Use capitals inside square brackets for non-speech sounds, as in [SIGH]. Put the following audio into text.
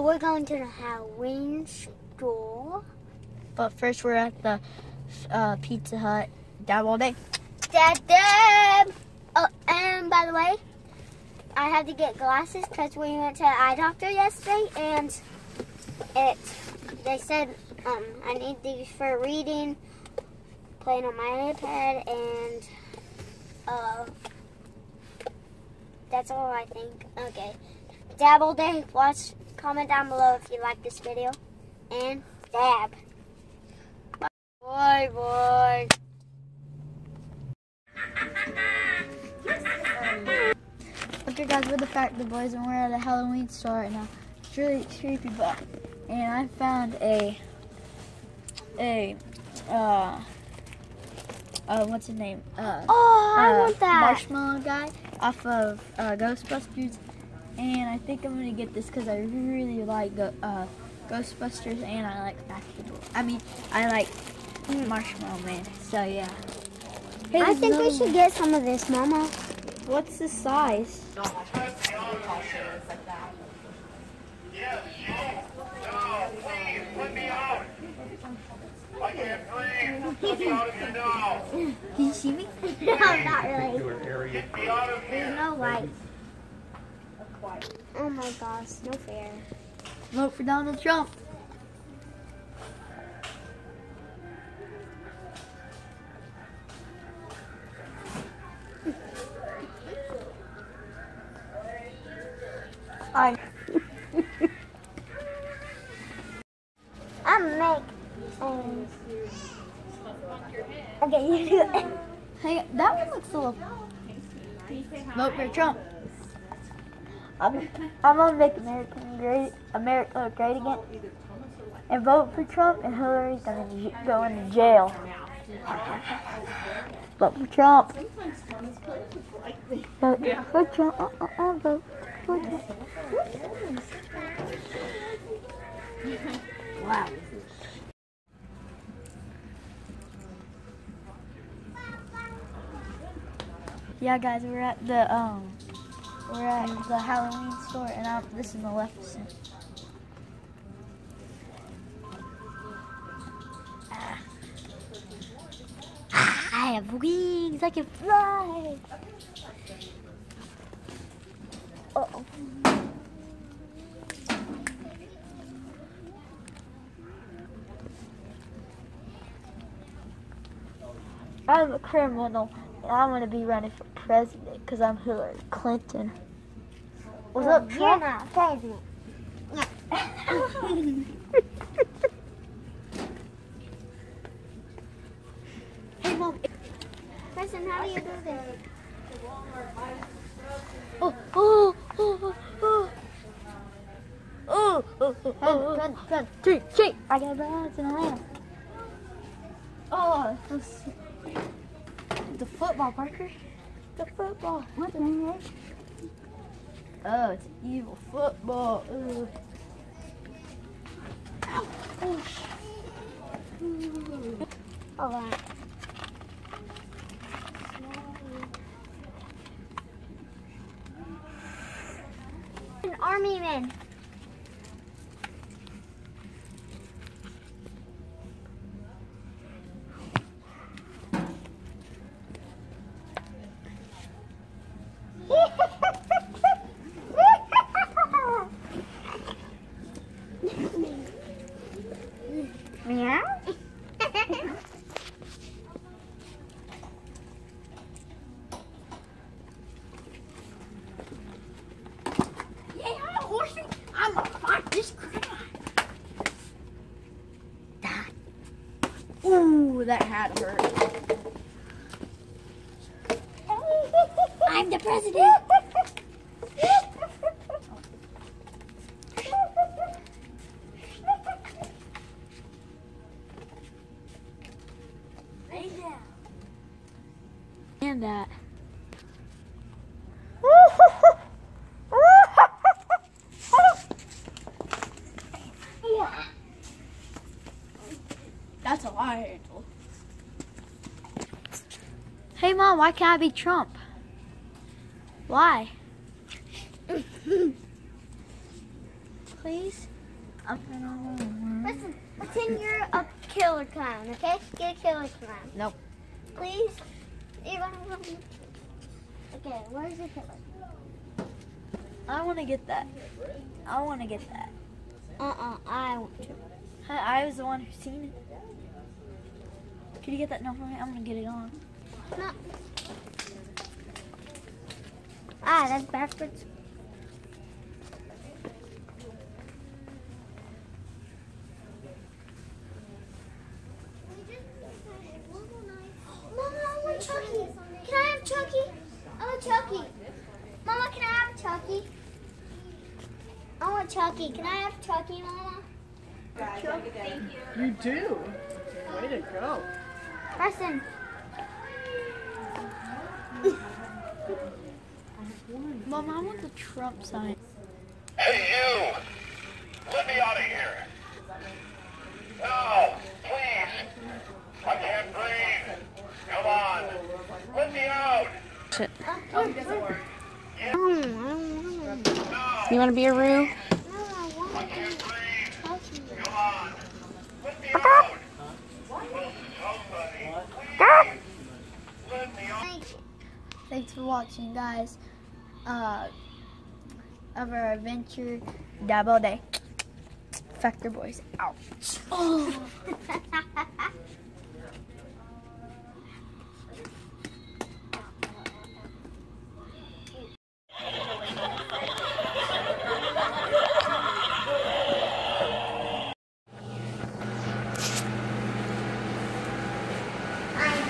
So we're going to the Halloween store. But first, we're at the uh, Pizza Hut. Dab all day. Dad, Dad. Oh, and by the way, I had to get glasses because we went to the eye doctor yesterday, and it they said um, I need these for reading, playing on my iPad, and uh, that's all I think. Okay, dab all day. Watch, comment down below if you like this video, and dab. Bye bye. Okay, guys, we're the Factor Boys, and we're at a Halloween store right now. It's really creepy, but and I found a a uh uh what's his name? Uh, Oh, I uh, want that. marshmallow guy off of uh, Ghostbusters, and I think I'm gonna get this because I really like go- uh, Ghostbusters and I like Fact the I mean, I like Marshmallow Man. So yeah. Hey, I think we should one. get some of this, Mama. What's the size? I can't breathe. Me out of here now. Can you see me? [LAUGHS] no, not really. Get me out of here. There's no light. Oh my gosh, no fair. Vote for Donald Trump. [LAUGHS] I I'm make. Um, okay, [LAUGHS] you do it. hey, that one looks a little. Vote for Trump. I'm, I'm gonna make America great, America great again, and vote for Trump, and Hillary's gonna go into jail. Vote for Trump. Vote for Trump. Uh, uh, uh, vote for Trump. Wow. Yeah, guys, we're at the um, we're at the Halloween store, and I'm, this is Maleficent. Ah, I have wings. I can fly. Uh-oh. I'm a criminal, and I'm gonna be running for president because I'm Hillary Clinton. What's up, You're not president. Hey, mom. Preston, how do you do this? Oh, oh, oh, oh. Oh, oh, oh, oh, run, run, three, three. I got balance in my hand. Oh, that's the football, Parker. The football. What the heck? Oh, it's evil football. Ugh. Ow. Oh, Hold on. An army man. Meow. Yeah, I'm a horsey. I'm gonna fight this crime. Die. Ooh, that hat hurt. I'm the president. And that. That's a lie, Angel. Hey, Mom, why can't I be Trump? Why? please? I'm Listen, pretend you're a killer clown, okay? Get a killer clown. Nope. Please? Okay, where's the killer? I want to get that. I want to get that. Uh-uh, I want to. I I was the one who seen it. Can you get that? No, I'm gonna get it on. No. Ah, that's backwards. Mama, I want Chucky. Can I have Chucky? I want Chucky. Mama, can I have Chucky? I want Chucky. Can I have Chucky, Mama? You do. Way to go. Preston. Mom, I want the Trump sign. Hey, you! Let me out of here! No! Please! I can't breathe! Come on! Let me out! Shit! You want to be a Roo? No, I can't breathe! Come on! Let me out! Somebody! Please! Let me out! Thanks for watching, guys. Uh, of our adventure double day. Factor boys out. I'm [LAUGHS] [LAUGHS] a little fire in a tree. Now you do it, Preston.